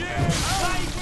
Yeah!